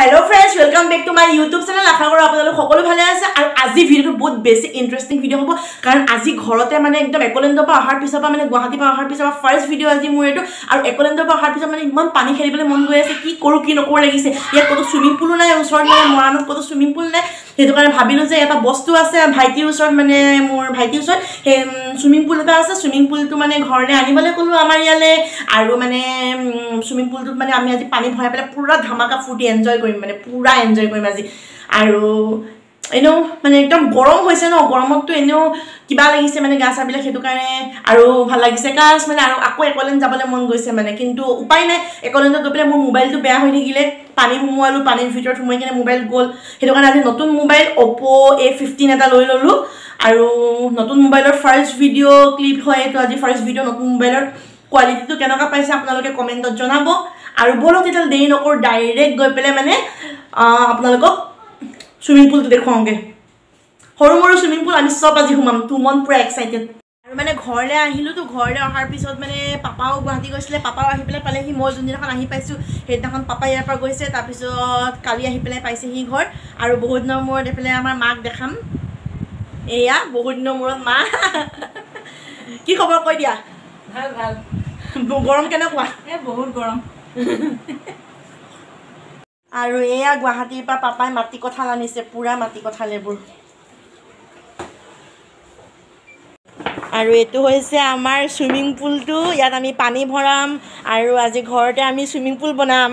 Hello' friends welcome back to my YouTube channel আশা কৰোঁ আপোনালোক সকলো ভালে আছে আৰু আজি ভিডিঅ'টো বহুত বেছি ইণ্টাৰেষ্টিং ভিডিঅ' হ'ব কাৰণ আজি ঘৰতে মানে একদম একলেণ্ডৰ পৰা অহাৰ পিছৰ পৰা মানে গুৱাহাটীৰ পৰা অহাৰ পিছৰ পৰা ফাৰ্ষ্ট ভিডিঅ' আজি মোৰ এইটো আৰু একলেণ্ডৰ পৰা অহাৰ পিছত মানে ইমান পানী খেলিবলৈ মন গৈ আছে কি কৰোঁ কি নকৰোঁ লাগিছে। ইয়াত ক'তো চুইমিং পুলো নাই ওচৰত মানে মৰাণত ক'তো চুইমিং পুল নাই। সেইটো কাৰণে ভাবিলোঁ যে এটা বস্তু আছে ভাইটিৰ ওচৰত মানে মোৰ ভাইটিৰ ওচৰত সেই চুইমিং পুল এটা আছে চুইমিং পুলটো মানে ঘৰলৈ আনিবলৈ ক'লোঁ আমাৰ ইয়ালৈ আৰু মানে চুইমিং পুলটোত মানে আমি আজি পানী ভৰাই পেলাই পূৰা ধামাকা ফূৰ্তি এনজয় কৰিম মানে পূৰা এনজয় কৰিম আজি। আৰু এনেও মানে একদম গৰম হৈছে ন গৰমততো এনেও কিবা লাগিছে মানে গা চাবিলাক সেইটো কাৰণে আৰু ভাল লাগিছে। কাজ মানে আৰু আকৌ একলেণ্ড যাবলৈ মন গৈছে মানে কিন্তু উপায় নাই। একলেণ্ডত গৈ পেলাই মোৰ মোবাইলটো বেয়া হৈ থাকিলে পানী সোমোৱালোঁ পানীৰ ভিতৰত সোমাই কিনে মোবাইল গ'ল। সেইটো কাৰণে আজি নতুন মোবাইল অ'প' এ ফিফটিন এটা লৈ ল'লোঁ। আৰু নতুন মোবাইলৰ ফাৰ্ষ্ট ভিডিঅ' ক্লিপ হয় এইটো আজি ফাৰ্ষ্ট ভিডিঅ' নতুন মোবাইলৰ কোৱালিটিটো কেনেকুৱা পাইছে আপোনালোকে কমেণ্টত জনাব। আৰু ব'লক তেতিয়াহ'লে দেৰি নকৰোঁ ডাইৰেক্ট গৈ পেলাই মানে আপোনালোকক চুইমিং পুলটো দেখুৱাওঁগৈ। সৰু সৰু চুইমিং পুল আমি চব আজি সোমাম। তোমন পূৰা এক্সাইটেড আৰু মানে ঘৰলৈ আহিলোঁতো ঘৰলৈ অহাৰ পিছত মানে পাপাও গুৱাহাটী গৈছিলে পাপাও আহি পেলাই পালেহি। মই যোনদিনাখন আহি পাইছোঁ সেইদিনাখন পাপা ইয়াৰ পৰা গৈছে তাৰপিছত কালি আহি পেলাই পাইছেহি ঘৰ। আৰু বহুত দিনৰ মূৰত এইফালে আমাৰ মাক দেখাম। এয়া বহুত দিনৰ মূৰত মা। কি খবৰ কৈ দিয়া? ভাল ভাল। গৰম কেনেকুৱা? এ বহুত গৰম। আৰু এয়া গুৱাহাটীৰ পৰা পাপাই মাটি কঁঠাল আনিছে পূৰা মাটি কঁঠাল এইবোৰ। আৰু এইটো হৈছে আমাৰ চুইমিং পুলটো ইয়াত আমি পানী ভৰাম আৰু আজি ঘৰতে আমি চুইমিং পুল বনাম।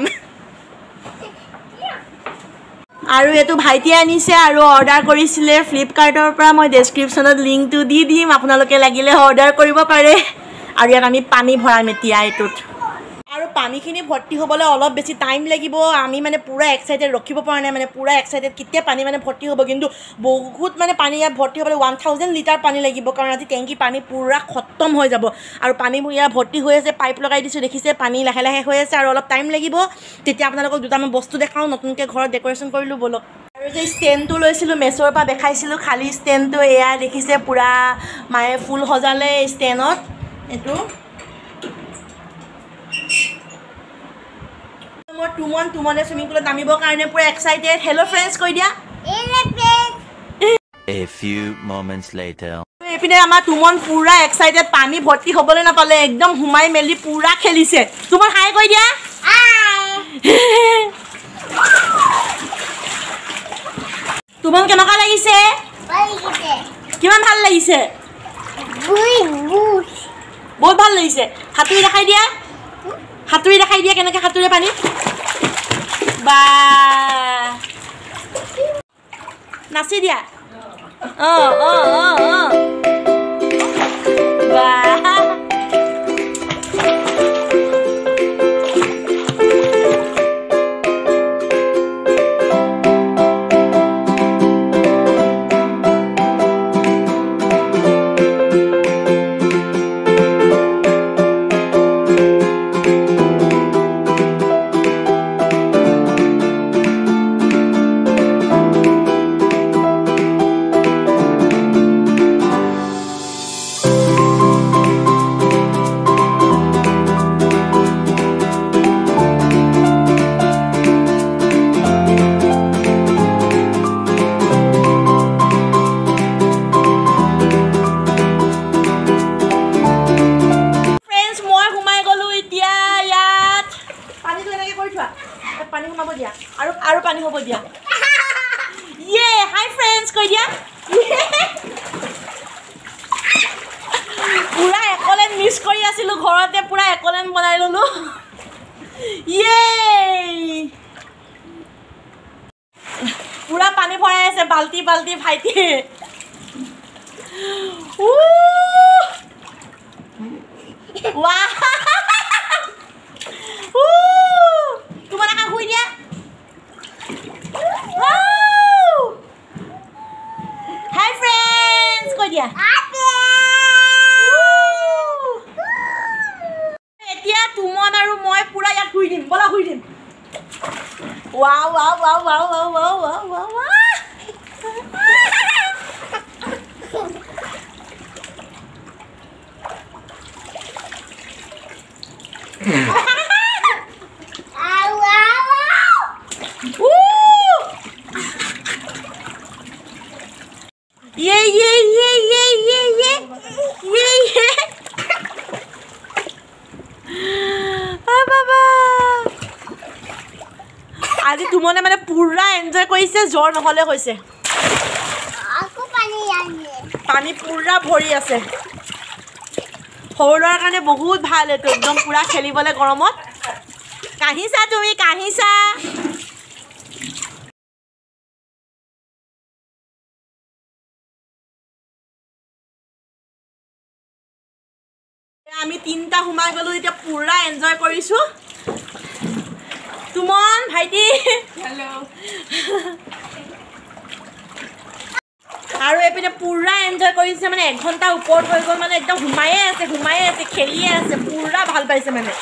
আৰু এইটো ভাইটিয়ে আনিছে আৰু অৰ্ডাৰ কৰিছিলে ফ্লিপকাৰ্টৰ পৰা মই ডেছক্ৰিপশ্যনত লিংকটো দি দিম আপোনালোকে লাগিলে অৰ্ডাৰ কৰিব পাৰে। আৰু ইয়াত আমি পানী ভৰাম এতিয়া এইটোত। পানীখিনি ভৰ্তি হ'বলৈ অলপ বেছি টাইম লাগিব। আমি মানে পূৰা এক্সাইটেড ৰখিব পৰা নাই মানে পূৰা এক্সাইটেড কেতিয়া পানী মানে ভৰ্তি হ'ব। কিন্তু বহুত মানে পানী ইয়াত ভৰ্তি হ'বলৈ ওৱান থাউজেণ্ড লিটাৰ পানী লাগিব। কাৰণ আজি টেংকি পানী পূৰা খতম হৈ যাব। আৰু পানীবোৰ ইয়াত ভৰ্তি হৈ আছে পাইপ লগাই দিছোঁ দেখিছে পানী লাহে লাহে হৈ আছে আৰু অলপ টাইম লাগিব। তেতিয়া আপোনালোকক দুটামান বস্তু দেখাওঁ নতুনকৈ ঘৰত ডেক'ৰেশ্যন কৰিলোঁ ব'লক। আৰু যে ষ্টেণ্ডটো লৈছিলোঁ মেচ'ৰ পৰা দেখাইছিলোঁ খালী ষ্টেণ্ডটো এয়া দেখিছে পূৰা মায়ে ফুল সজালে ষ্টেণ্ডত এইটো। মই টুমন টুমনে চুইমিং পুলত নামিবৰ কাৰণে পূৰা এক্সাইটেড হেল্ল' ফ্ৰেণ্ডছ কৈ দিয়া। A few moments later. এইপিনে আমাৰ টুমন পূৰা এক্সাইটেড পানী ভৰ্তি হ'বলৈ নাপালে একদম সোমাই মেলি পূৰা খেলিছে। তোমাৰ হাই কৈ দিয়া। টুমন কেনেকুৱা লাগিছে? কিমান ভাল লাগিছে? বহুত ভাল লাগিছে। সাঁতুৰি দেখাই দিয়া। সাঁতুৰি দেখাই দিয়া কেনেকৈ সাঁতুৰে পানীত বা। নাচি দিয়া? অঁ অঁ অঁ অঁ। পানী সোমাব দিয়া। আৰু আৰু পানী হ'ব দিয়া। ইয়ে হাই ফ্ৰেণ্ডছ কৈ দিয়া। পূৰা একলেন মিছ কৰি আছিলোঁ ঘৰতে পূৰা একলেন বনাই ল'লোঁ। ইয়ে পূৰা পানী ভৰাই আছে বাল্টি বাল্টি ভাইটিয়ে। এতিয়া এতিয়া তোমন আৰু মই পুৰা ইয়াত শুই দিম। বলা শুই দিম। ইয়ে ইয়ে ইয়ে বাবা আজি তুমনে মানে পুৰা এনজয় কৰিছে জ্বৰ নহ'লে হৈছে। পানী পুৰা ভৰি আছে। সৰু ল'ৰাৰ কাৰণে বহুত ভাল এইটো একদম পুৰা খেলিবলৈ গৰমত। কাঢ়িছা তুমি কাঢ়িছা আমি তিনিটা সোমাই গ'লো এতিয়া পুৰা এনজয় কৰিছোঁ তুমন ভাইটি আৰু এইপিনে পুৰা এনজয় কৰিছে মানে এঘণ্টা ওপৰত হৈ গ'ল মানে একদম সোমায়ে আছে সোমায়ে আছে খেলিয়ে আছে পুৰা ভাল পাইছে মানে!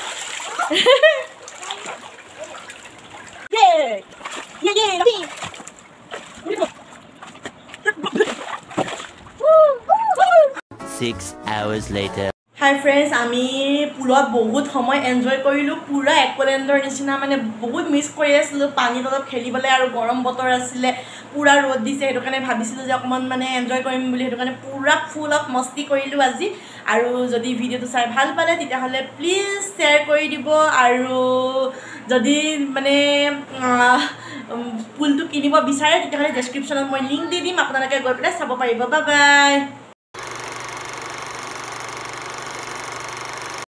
Six hours later. Hi friends আমি পুলত বহুত সময় এনজয় কৰিলোঁ। পূৰা একলেণ্ডৰ নিচিনা মানে বহুত মিছ কৰি আছিলোঁ। পানীত অলপ খেলিবলৈ আৰু গৰম বতৰ আছিলে পূৰা ৰ'দ দিছে সেইটো কাৰণে ভাবিছিলোঁ যে অকণমান মানে এনজয় কৰিম বুলি। সেইটো কাৰণে পূৰা ফুল অফ মস্তি কৰিলোঁ আজি। আৰু যদি ভিডিঅ'টো চাই ভাল পালে তেতিয়াহ'লে প্লিজ শ্বেয়াৰ কৰি দিব। আৰু যদি মানে পুলটো কিনিব বিচাৰে তেতিয়াহ'লে ডেছক্ৰিপশ্যনত মই লিংক দি দিম। আপোনালোকে গৈ পেলাই চাব পাৰিব। Bye bye